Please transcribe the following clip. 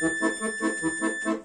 Ha ha ha